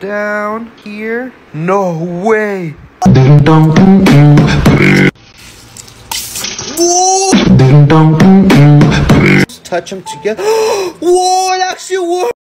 Down here? No way! Whoa! Touch them together. Whoa!